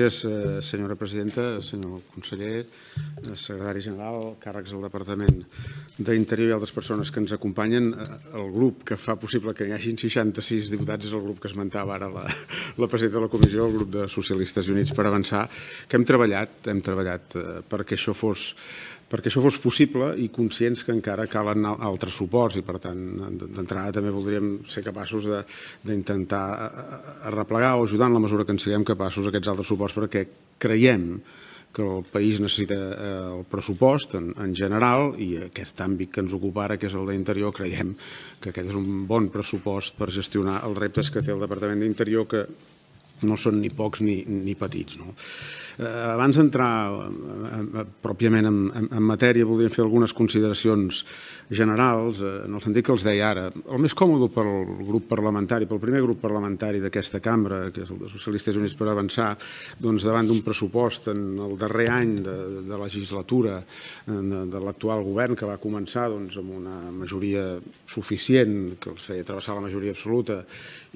Gràcies, eh, senyora presidenta, senyor conseller, eh, secretari general, càrrecs del Departament d'Interior i altres persones que ens acompanyen. Eh, el grup que fa possible que hi hagin 66 diputats és el grup que esmentava ara la, la presidenta de la comissió, el grup de Socialistes Units per Avançar, que hem treballat, hem treballat perquè això fos perquè això fos possible i conscients que encara calen altres suports i per tant d'entrada també voldríem ser capaços d'intentar arreplegar o ajudar en la mesura que en siguem capaços aquests altres suports perquè creiem que el país necessita eh, el pressupost en, en general i aquest àmbit que ens ocupa ara, que és el d'Interior, creiem que aquest és un bon pressupost per gestionar els reptes que té el Departament d'Interior que no són ni pocs ni, ni petits. No? Eh, abans d'entrar eh, pròpiament en, en, en matèria, voldríem fer algunes consideracions generals, eh, en el sentit que els deia ara. El més còmode pel grup parlamentari, pel primer grup parlamentari d'aquesta cambra, que és el de Socialistes Units per Avançar, doncs davant d'un pressupost en el darrer any de, de legislatura de, de l'actual govern, que va començar doncs, amb una majoria suficient, que els feia travessar la majoria absoluta,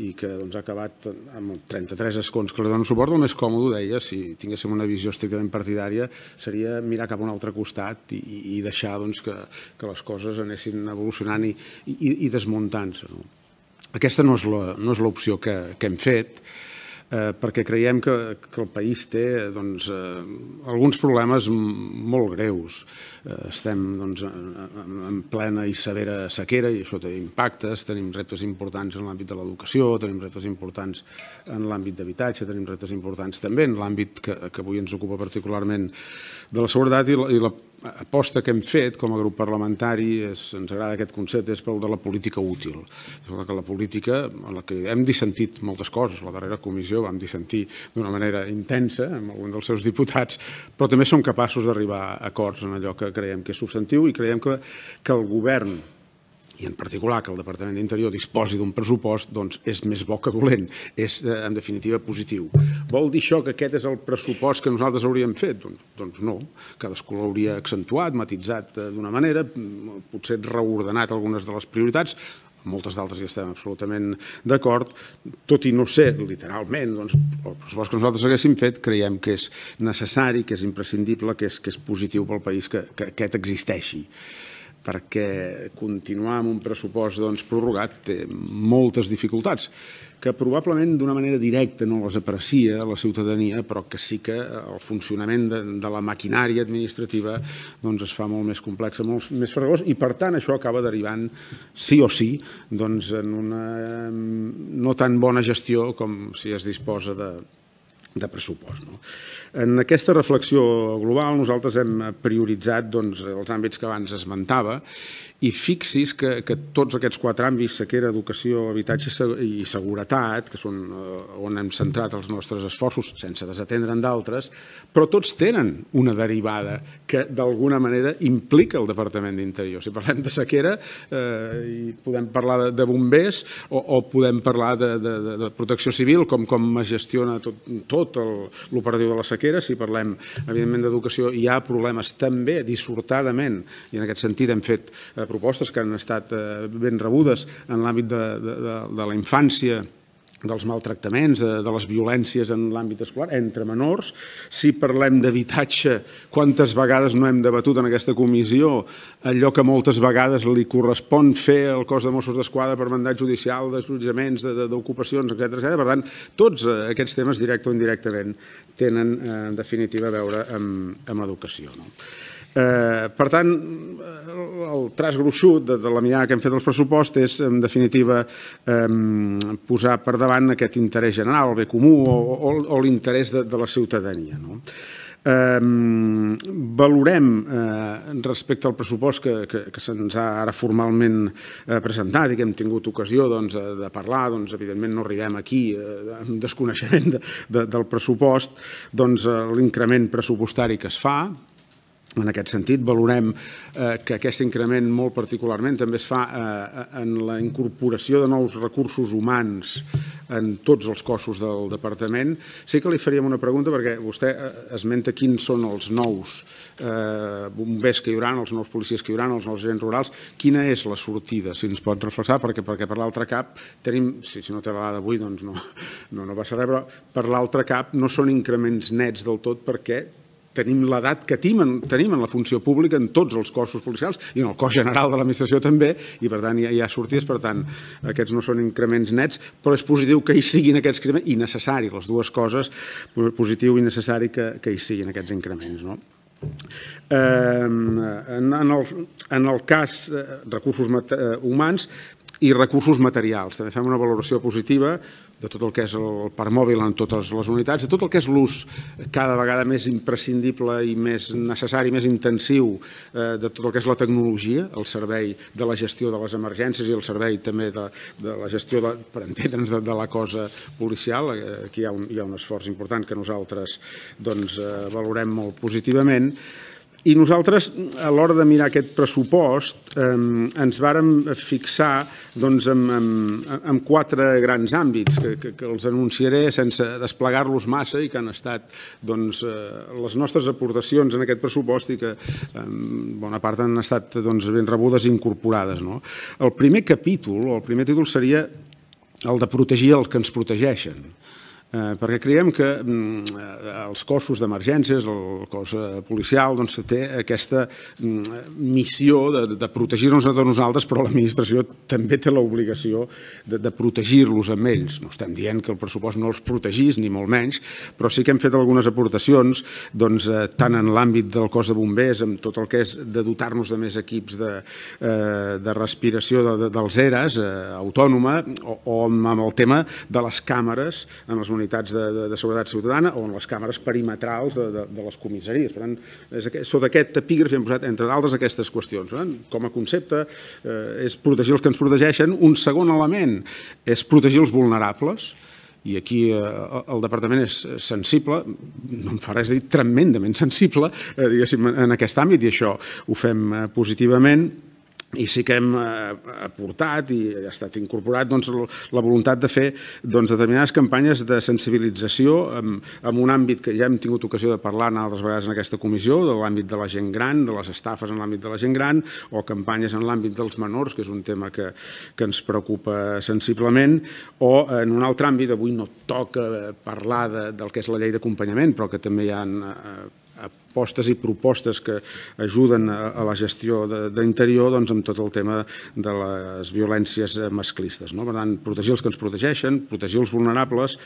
i que doncs, ha acabat amb 33 escons que li donen suport, el més còmode, deia, si tinguéssim una visió estrictament partidària seria mirar cap a un altre costat i, i deixar doncs, que, que les coses anessin evolucionant i, i, i desmuntant-se. No? Aquesta no és l'opció que, que hem fet, eh, perquè creiem que, que el país té doncs, eh, alguns problemes molt greus. Eh, estem doncs, en, en plena i severa sequera i això té impactes, tenim reptes importants en l'àmbit de l'educació, tenim reptes importants en l'àmbit d'habitatge, tenim reptes importants també en l'àmbit que, que avui ens ocupa particularment de la seguretat i la, i la aposta que hem fet com a grup parlamentari, és, ens agrada aquest concepte, és pel de la política útil. Que la política, en la que hem dissentit moltes coses, la darrera comissió vam dissentir d'una manera intensa amb algun dels seus diputats, però també som capaços d'arribar a acords en allò que creiem que és substantiu i creiem que, que el govern i en particular que el Departament d'Interior disposi d'un pressupost, doncs és més bo que dolent, és eh, en definitiva positiu. Vol dir això que aquest és el pressupost que nosaltres hauríem fet? Doncs, doncs no, cadascú l'hauria accentuat, matitzat eh, d'una manera, potser reordenat algunes de les prioritats, moltes d'altres hi estem absolutament d'acord, tot i no ser literalment doncs, el pressupost que nosaltres haguéssim fet, creiem que és necessari, que és imprescindible, que és, que és positiu pel país que, que aquest existeixi perquè continuar amb un pressupost doncs, prorrogat té moltes dificultats que probablement d'una manera directa no les aprecia la ciutadania, però que sí que el funcionament de, de la maquinària administrativa doncs, es fa molt més complex, molt més fregós, i per tant això acaba derivant, sí o sí, doncs, en una no tan bona gestió com si es disposa de, de pressupost. No? En aquesta reflexió global nosaltres hem prioritzat doncs, els àmbits que abans esmentava i fixis que, que tots aquests quatre àmbits, sequera, educació, habitatge i seguretat, que són eh, on hem centrat els nostres esforços, sense desatendre d'altres, però tots tenen una derivada que d'alguna manera implica el Departament d'Interior. Si parlem de sequera, eh, podem parlar de, de bombers o, o podem parlar de, de, de protecció civil, com, com es gestiona tot, tot l'operatiu de la sequera. Si parlem, evidentment, d'educació, hi ha problemes també dissortadament, i en aquest sentit hem fet eh, propostes que han estat eh, ben rebudes en l'àmbit de, de, de la infància dels maltractaments, de, de les violències en l'àmbit escolar, entre menors. Si parlem d'habitatge, quantes vegades no hem debatut en aquesta comissió allò que moltes vegades li correspon fer al cos de Mossos d'Esquadra per mandat judicial, desallotjaments, d'ocupacions, etc. etc. Per tant, tots eh, aquests temes, directe o indirectament, tenen, eh, en definitiva, a veure amb, amb educació. No? Eh, per tant, el traç gruixut de, de la mirada que hem fet dels pressupost és, en definitiva, eh, posar per davant aquest interès general, el bé comú o, o, o l'interès de, de la ciutadania. No? Eh, valorem eh, respecte al pressupost que, que, que se'ns ha ara formalment eh, presentat i que hem tingut ocasió doncs, de parlar, doncs, evidentment no arribem aquí eh, amb desconeixement de, de, del pressupost, doncs, eh, l'increment pressupostari que es fa, en aquest sentit, valorem eh, que aquest increment molt particularment també es fa eh, en la incorporació de nous recursos humans en tots els cossos del departament. Sí que li faríem una pregunta perquè vostè eh, esmenta quins són els nous eh, bombers que hi haurà, els nous policies que hi haurà, els nous agents rurals. Quina és la sortida, si ens pot reflexar, perquè, perquè per l'altre cap tenim, si, no té vegada d'avui, doncs no, no, no passa res, però per l'altre cap no són increments nets del tot perquè tenim l'edat que tenim, tenim en la funció pública en tots els cossos policials i en el cos general de l'administració també, i per tant hi ha, sortides, per tant aquests no són increments nets, però és positiu que hi siguin aquests increments i necessari, les dues coses, positiu i necessari que, que hi siguin aquests increments. No? Eh, en, en, el, cas eh, recursos humans i recursos materials. També fem una valoració positiva de tot el que és el parc mòbil en totes les unitats, de tot el que és l'ús cada vegada més imprescindible i més necessari, més intensiu eh, de tot el que és la tecnologia, el servei de la gestió de les emergències i el servei també de, de la gestió, de, per entendre'ns, de, de la cosa policial. Eh, aquí hi ha, un, hi ha un esforç important que nosaltres doncs, eh, valorem molt positivament. I nosaltres, a l'hora de mirar aquest pressupost, eh, ens vàrem fixar doncs, en, en, en quatre grans àmbits que, que, que els anunciaré sense desplegar-los massa i que han estat doncs, eh, les nostres aportacions en aquest pressupost i que en bona part han estat doncs, ben rebudes i incorporades. No? El primer capítol, o el primer títol seria el de protegir els que ens protegeixen eh, perquè creiem que mm, eh, els cossos d'emergències, el cos eh, policial, doncs, té aquesta mm, missió de, de protegir-nos a nosaltres, però l'administració també té l'obligació de, de protegir-los amb ells. No estem dient que el pressupost no els protegís, ni molt menys, però sí que hem fet algunes aportacions, doncs, tant en l'àmbit del cos de bombers, amb tot el que és de dotar-nos de més equips de, de respiració de, de, dels ERAs, eh, autònoma, o, o amb el tema de les càmeres en les unitats de, de, de seguretat ciutadana o en les càmeres perimetrals de, de, de les comissaries. Per tant, és sota aquest epígraf hem posat, entre d'altres, aquestes qüestions. Eh? Com a concepte, eh, és protegir els que ens protegeixen. Un segon element és protegir els vulnerables, i aquí eh, el departament és sensible, no em fa res dir tremendament sensible, eh, diguéssim, en aquest àmbit, i això ho fem eh, positivament i sí que hem eh, aportat i ha estat incorporat doncs, la voluntat de fer doncs, determinades campanyes de sensibilització en, en un àmbit que ja hem tingut ocasió de parlar en altres vegades en aquesta comissió, de l'àmbit de la gent gran, de les estafes en l'àmbit de la gent gran, o campanyes en l'àmbit dels menors, que és un tema que, que ens preocupa sensiblement, o en un altre àmbit, avui no toca parlar de, del que és la llei d'acompanyament, però que també hi ha eh, apostes i propostes que ajuden a, la gestió d'interior doncs, amb tot el tema de les violències masclistes. No? Per tant, protegir els que ens protegeixen, protegir els vulnerables,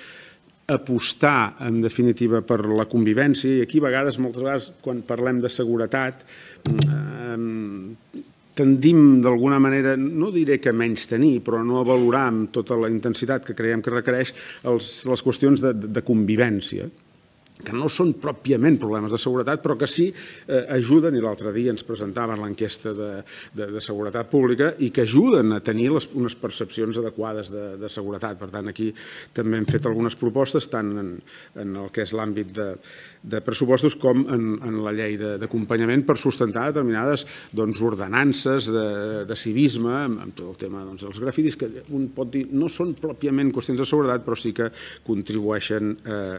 apostar, en definitiva, per la convivència, i aquí a vegades, moltes vegades, quan parlem de seguretat, eh, tendim d'alguna manera, no diré que menys tenir, però no a valorar amb tota la intensitat que creiem que requereix els, les qüestions de, de convivència que no són pròpiament problemes de seguretat, però que sí eh, ajuden, i l'altre dia ens presentaven l'enquesta de, de, de seguretat pública, i que ajuden a tenir les, unes percepcions adequades de, de seguretat. Per tant, aquí també hem fet algunes propostes, tant en, en el que és l'àmbit de, de pressupostos com en, en la llei d'acompanyament per sustentar determinades doncs, ordenances de, de civisme, amb, amb tot el tema doncs, dels grafitis, que un pot dir no són pròpiament qüestions de seguretat, però sí que contribueixen eh,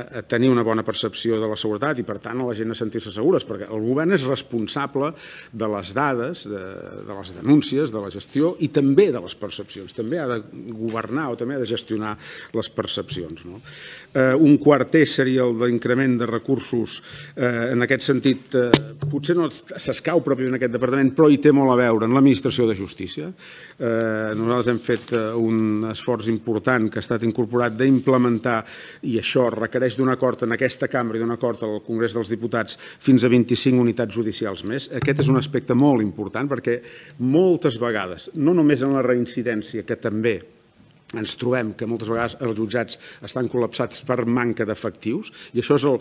a tenir una bona percepció de la seguretat i, per tant, a la gent a sentir-se segures, perquè el govern és responsable de les dades, de, de les denúncies, de la gestió i també de les percepcions. També ha de governar o també ha de gestionar les percepcions. No? Eh, un quart eix seria el d'increment de recursos. Eh, en aquest sentit, eh, potser no s'escau pròpiament en aquest departament, però hi té molt a veure en l'administració de justícia. Eh, nosaltres hem fet eh, un esforç important que ha estat incorporat d'implementar, i això requereix d'un acord en aquesta cambra i d'un acord al Congrés dels Diputats fins a 25 unitats judicials més. Aquest és un aspecte molt important perquè moltes vegades, no només en la reincidència, que també ens trobem que moltes vegades els jutjats estan col·lapsats per manca d'efectius i això és el,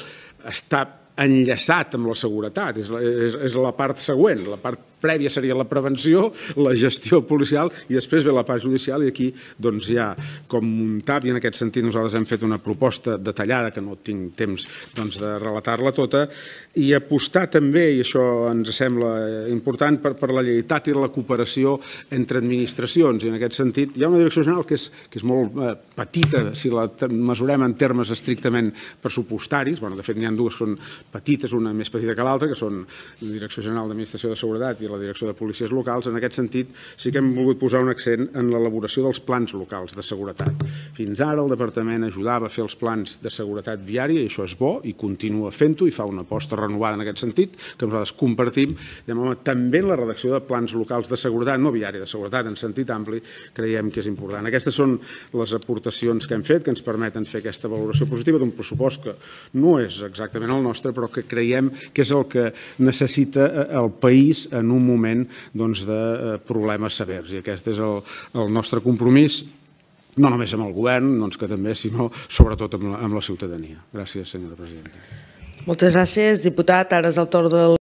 està enllaçat amb la seguretat, és la, és, és la part següent, la part prèvia seria la prevenció, la gestió policial i després ve la part judicial i aquí doncs, hi ha com un tap i en aquest sentit nosaltres hem fet una proposta detallada que no tinc temps doncs, de relatar-la tota i apostar també, i això ens sembla important, per, per la lleitat i la cooperació entre administracions i en aquest sentit hi ha una direcció general que és, que és molt eh, petita si la mesurem en termes estrictament pressupostaris, bueno, de fet n'hi ha dues que són petites, una més petita que l'altra, que són la Direcció General d'Administració de Seguretat i la Direcció de Policies Locals. En aquest sentit, sí que hem volgut posar un accent en l'elaboració dels plans locals de seguretat. Fins ara el Departament ajudava a fer els plans de seguretat viària i això és bo i continua fent-ho i fa una aposta renovada en aquest sentit que nosaltres compartim. també en la redacció de plans locals de seguretat, no viària, de seguretat en sentit ampli, creiem que és important. Aquestes són les aportacions que hem fet que ens permeten fer aquesta valoració positiva d'un pressupost que no és exactament el nostre, però que creiem que és el que necessita eh, el país en un moment doncs, de eh, problemes severs. I aquest és el, el nostre compromís no només amb el govern, doncs que també, sinó sobretot amb la, amb la ciutadania. Gràcies, senyora presidenta. Moltes gràcies, diputat. Ara és el torn del